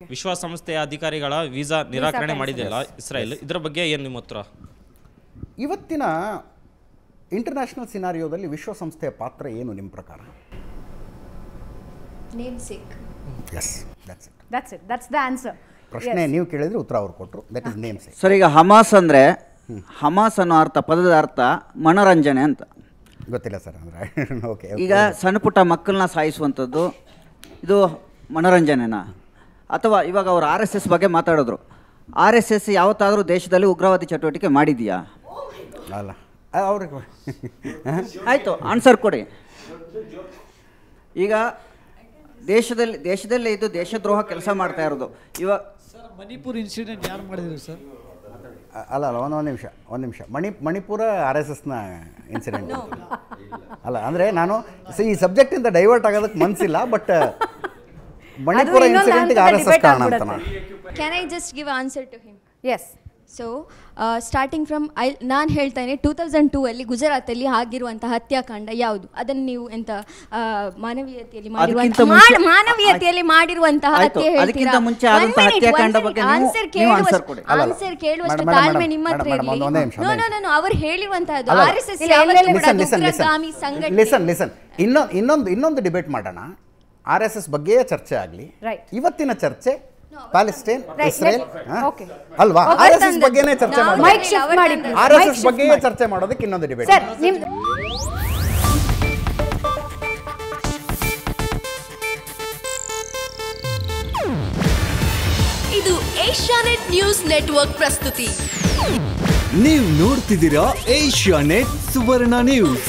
ವಿಶ್ವಸಂಸ್ಥೆಯ ಅಧಿಕಾರಿಗಳ ವೀಸಾ ನಿರಾಕರಣೆ ಮಾಡಿದೆಯಲ್ಲ ಇಸ್ರಾಯೇಲ್. ಇದರ ಬಗ್ಗೆ ಏನು ನಿಮ್ಮ ಉತ್ತರ ಇವತ್ತಿನ ಇಂಟರ್ನ್ಯಾಷನಲ್ ಸಿನಾರಿಯೋದಲ್ಲಿ ವಿಶ್ವಸಂಸ್ಥೆಯ ಪಾತ್ರ ಏನು ನಿಮ್ಮ ಪ್ರಕಾರ? ನೇಮ್ ಸಿಕ್ S that's it that's it that's the answer ಪ್ರಶ್ನೆ ನೀವು ಕೇಳಿದ್ರೆ ಉತ್ತರ ಅವ್ರು ಕೊಟ್ಟರು ದಟ್ ಇಸ್ ನೇಮ್ ಸರ್ ಈಗ ಹಮಾಸ್ ಅಂದರೆ ಹಮಾಸ್ ಅನ್ನೋ ಅರ್ಥ ಪದದ ಅರ್ಥ ಮನೋರಂಜನೆ ಅಂತ. ಗೊತ್ತಿಲ್ಲ ಸರ್ ಅಂದರೆ. ಓಕೆ ಈಗ ಸಣ್ಣ ಪುಟ್ಟ ಮಕ್ಕಳನ್ನ ಸಾಯಿಸುವಂಥದ್ದು ಇದು ಮನೋರಂಜನೆನಾ? ಅಥವಾ ಇವಾಗ ಅವರು ಆರ್ ಎಸ್ ಎಸ್ ಬಗ್ಗೆ ಮಾತಾಡಿದ್ರು. ಆರ್ ಎಸ್ ಎಸ್ ಯಾವತ್ತಾದರೂ ದೇಶದಲ್ಲಿ ಉಗ್ರವಾದಿ ಚಟುವಟಿಕೆ ಮಾಡಿದೆಯಾ? ಅಲ್ಲ. ಅವ್ರಿಗೆ ಆಯಿತು ಆನ್ಸರ್ ಕೊಡಿ. ಈಗ ದೇಶದಲ್ಲಿ ದೇಶದಲ್ಲೇ ಇದು ದೇಶದ್ರೋಹ ಕೆಲಸ ಮಾಡ್ತಾ ಇರೋದು. ಇವಾಗ ಸರ್ ಮಣಿಪುರ್ ಇನ್ಸಿಡೆಂಟ್ ಯಾರು ಮಾಡಿದ್ರು ಸರ್? ಅಲ್ಲ ಅಲ್ಲ ಒಂದು ಒಂದು ನಿಮಿಷ ಒಂದು ನಿಮಿಷ. ಮಣಿ ಮಣಿಪುರ ಆರ್ ಎಸ್ ಎಸ್ನ ಇನ್ಸಿಡೆಂಟ್ ಅಲ್ಲ ಅಂದರೆ ನಾನು ಸ- ಈ ಸಬ್ಜೆಕ್ಟಿಂದ ಡೈವರ್ಟ್ ಆಗೋದಕ್ಕೆ ಮನಸ್ಸಿಲ್ಲ ಬಟ್ ಮಣಿಪುರ ಇನ್ಸಿಡೆಂಟ್ಗೆ ಆರ್ ಎಸ್ ಎಸ್ ಹಂತದಲ್ಲಿ ಕಾರಣ ಅಂತ debate ನಾನು can I just give answer to him yes so starting from I ನಾನು ಹೇಳ್ತೇನೆ ಟೂ ತೌಸಂಡ್ ಟೂ ಅಲ್ಲಿ ಗುಜರಾತಲ್ಲಿ ಆಗಿರುವಂಥ ಹತ್ಯಾಕಾಂಡ ಯಾವುದು? ಅದನ್ನು ನೀವು ಎಂತ ಮಾನವೀಯತೆಯಲ್ಲಿ ಮಾನವೀಯತೆಯಲ್ಲಿ ಮಾಡಿರುವಂತಹ ಹತ್ಯೆ ಅದಕ್ಕಿಂತ ಮುಂಚೆ ಆದಂತಹ ಹತ್ಯಾಕಾಂಡ ಬಗ್ಗೆ ನೀವು- ಆನ್ಸರ್. ಆನ್ಸರ್ ಕೇಳುವಷ್ಟು ತಾಳ್ಮೆ ನಿಮ್ಮ ಹತ್ರ ಇರಲಿ. ನೋ ನೋ ನೋ ಅವ್ರು ಹೇಳಿರುವಂತಹದ್ದು. ಆರ್ ಎಸ್ ಎಸ್ ಸಂಘಟನೆ ಇನ್ನೊಂದು ಇನ್ನೊಂದು ಡಿಬೇಟ್ ಮಾಡೋಣ. ಆರ್ ಎಸ್ ಎಸ್ ಬಗ್ಗೆಯೇ ಚರ್ಚೆ ಆಗಲಿ. ಇವತ್ತಿನ ಚರ್ಚೆ ಪ್ಯಾಲೆಸ್ಟೈನ್ ಇಸ್ರೇಲ್ ಅಲ್ವಾ. ಆರ್ ಎಸ್ ಎಸ್ ಬಗ್ಗೆನೇ ಚರ್ಚೆ ನಾವು- ಮಾಡೋಣ ಮೈಕ್ ಶಿಫ್ಟ್ ಮಾಡಿ ಆರ್ ಎಸ್ ಎಸ್ ಬಗ್ಗೆಯೇ ಚರ್ಚೆ ಮಾಡೋದಕ್ಕೆ ಇನ್ನೊಂದು ಡಿಬೇಟ್ ಇದು ಏಷ್ಯಾನೆಟ್ ನ್ಯೂಸ್ ನೆಟ್ವರ್ಕ್ ಪ್ರಸ್ತುತಿ. ನೀವು ನೋಡ್ತಿದ್ದೀರಾ ಏಷ್ಯಾ ನೆಟ್ ಸುವರ್ಣ ನ್ಯೂಸ್.